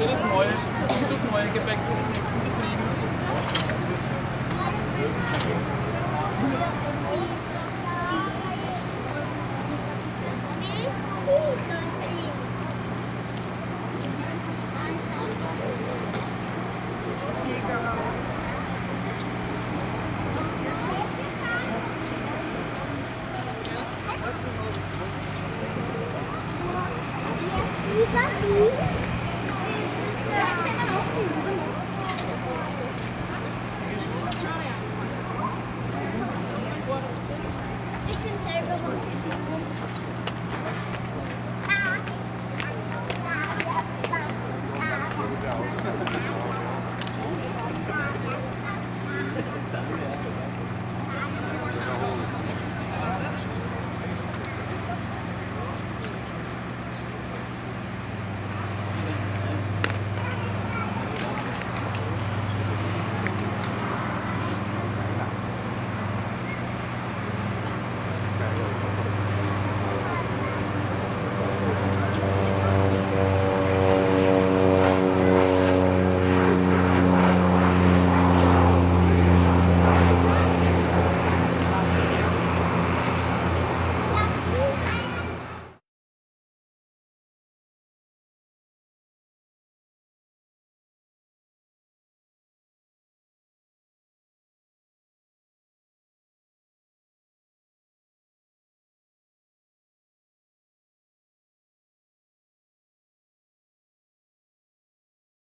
das ist neu, das ist das neue Gepäck für den nächsten Fliegen. Thank you.